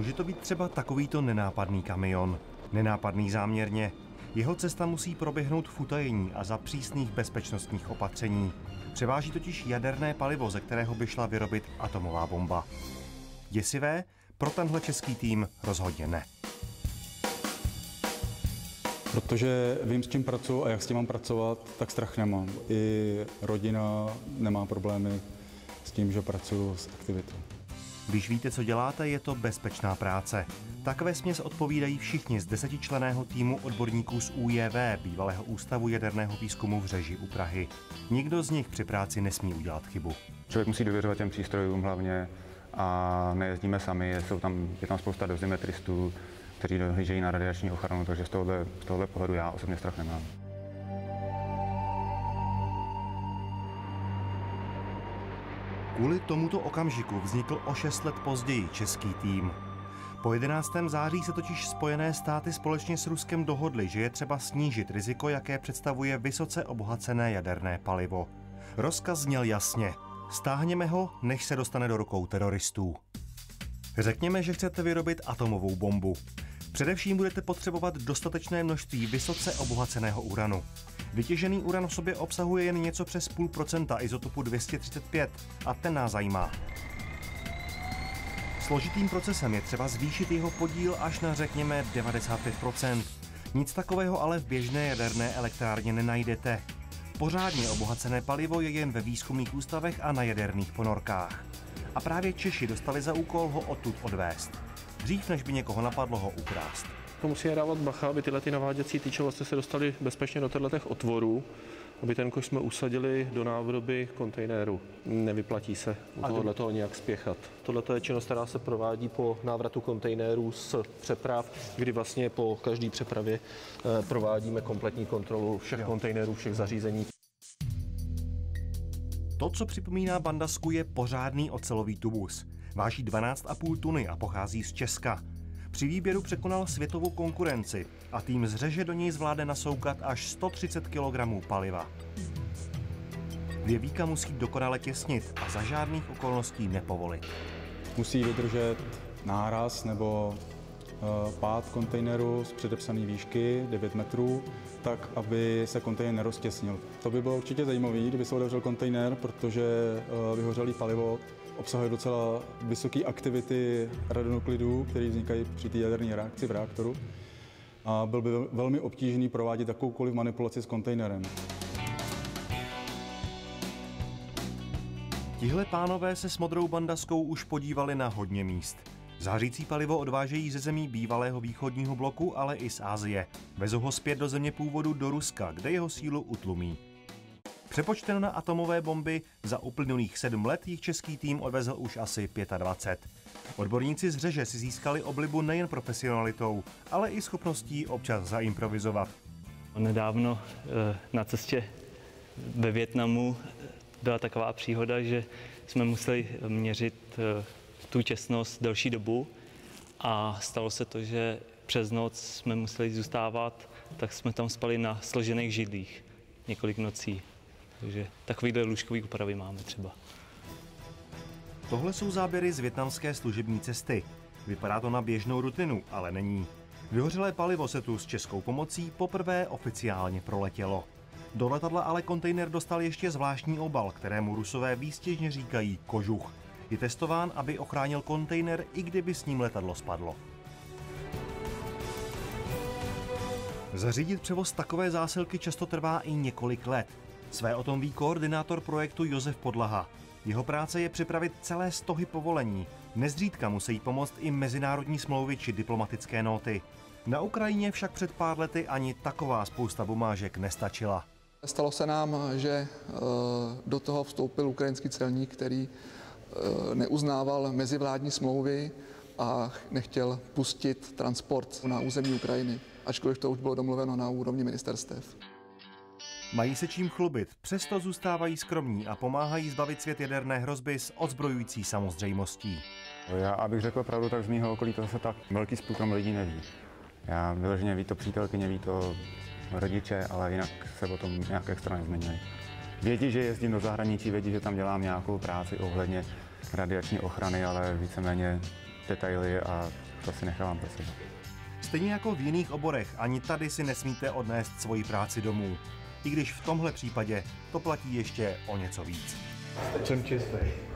Může to být třeba takovýto nenápadný kamion. Nenápadný záměrně. Jeho cesta musí proběhnout v utajení a za přísných bezpečnostních opatření. Převáží totiž jaderné palivo, ze kterého by šla vyrobit atomová bomba. Děsivé? Pro tenhle český tým rozhodně ne. Protože vím, s čím pracuji a jak s tím mám pracovat, tak strach nemám. I rodina nemá problémy s tím, že pracuji s aktivitou. Když víte, co děláte, je to bezpečná práce. Takové směs odpovídají všichni z desetičleného týmu odborníků z UJV, bývalého ústavu jaderného výzkumu v Řeži u Prahy. Nikdo z nich při práci nesmí udělat chybu. Člověk musí důvěřovat těm přístrojům hlavně a nejezdíme sami, jsou tam, je tam spousta dozimetristů, kteří dohlížejí na radiační ochranu, takže z tohohle, z tohohle pohledu já osobně strach nemám. Kvůli tomuto okamžiku vznikl o 6 let později český tým. Po 11. září se totiž Spojené státy společně s Ruskem dohodly, že je třeba snížit riziko, jaké představuje vysoce obohacené jaderné palivo. Rozkaz zněl jasně. Stáhněme ho, než se dostane do rukou teroristů. Řekněme, že chcete vyrobit atomovou bombu. Především budete potřebovat dostatečné množství vysoce obohaceného uranu. Vytěžený uran v sobě obsahuje jen něco přes půl procenta izotopu 235 a ten nás zajímá. Složitým procesem je třeba zvýšit jeho podíl až na řekněme 95%. Nic takového ale v běžné jaderné elektrárně nenajdete. Pořádně obohacené palivo je jen ve výzkumných ústavech a na jaderných ponorkách. A právě Češi dostali za úkol ho odtud odvést. Dřív, než by někoho napadlo ho ukrást. To musí dávat bacha, aby tyhle ty naváděcí tyče vlastně se dostaly bezpečně do těchto otvorů, aby ten koš jsme usadili do nádoby kontejneru. Nevyplatí se u tohohle toho nějak spěchat. Tohle je činnost, která se provádí po návratu kontejnerů z přeprav, kdy vlastně po každé přepravě eh, provádíme kompletní kontrolu všech kontejnerů, všech zařízení. To, co připomíná bandasku, je pořádný ocelový tubus. Váží 12,5 tuny a pochází z Česka. Při výběru překonal světovou konkurenci a tým z řeže do něj zvládne nasoukat až 130 kg paliva. Věvíka musí dokonale těsnit a za žádných okolností nepovolit. Musí vydržet náraz nebo uh, pád kontejneru z předepsané výšky 9 metrů, tak, aby se kontejner neroztěsnil. To by bylo určitě zajímavé, kdyby se otevřel kontejner, protože uh, vyhořelý palivo obsahuje docela vysoké aktivity radionuklidů, které vznikají při té jaderné reakci v reaktoru. A byl by velmi obtížný provádět jakoukoliv manipulaci s kontejnerem. Tihle pánové se s modrou bandaskou už podívali na hodně míst. Zářící palivo odvážejí ze zemí bývalého východního bloku, ale i z Asie. Vezou ho zpět do země původu do Ruska, kde jeho sílu utlumí. Přepočteno na atomové bomby za uplynulých sedm let jich český tým odvezl už asi 25. Odborníci z řeže si získali oblibu nejen profesionalitou, ale i schopností občas zaimprovizovat. Nedávno eh, na cestě ve Větnamu byla taková příhoda, že jsme museli měřit eh, tu těsnost delší dobu a stalo se to, že přes noc jsme museli zůstávat, tak jsme tam spali na složených židlích několik nocí. Takže takovýhle lůžkový úpravy máme třeba. Tohle jsou záběry z větnamské služební cesty. Vypadá to na běžnou rutinu, ale není. Vyhořelé palivo se tu s českou pomocí poprvé oficiálně proletělo. Do letadla ale kontejner dostal ještě zvláštní obal, kterému rusové výstěžně říkají kožuch. Je testován, aby ochránil kontejner, i kdyby s ním letadlo spadlo. Zařídit převoz takové zásilky často trvá i několik let. Své o tom ví koordinátor projektu Josef Podlaha. Jeho práce je připravit celé stohy povolení. Nezřídka musí pomoct i mezinárodní smlouvy či diplomatické nóty. Na Ukrajině však před pár lety ani taková spousta bumážek nestačila. Stalo se nám, že eh, do toho vstoupil ukrajinský celník, který eh, neuznával mezivládní smlouvy a nechtěl pustit transport na území Ukrajiny, ačkoliv to už bylo domluveno na úrovni ministerstev. Mají se čím chlubit, přesto zůstávají skromní a pomáhají zbavit svět jaderné hrozby s odzbrojující samozřejmostí. Já, abych řekl pravdu, tak z mého okolí to se tak velký spousta lidí neví. Já vyloženě ví to přítelkyně, ví to rodiče, ale jinak se o tom nějak extra nezmiňují. Vědí, že jezdím do zahraničí, vědí, že tam dělám nějakou práci ohledně radiační ochrany, ale víceméně detaily a to si nechávám pro sebe. Stejně jako v jiných oborech, ani tady si nesmíte odnést svoji práci domů. I když v tomhle případě to platí ještě o něco víc. Jsem čistý.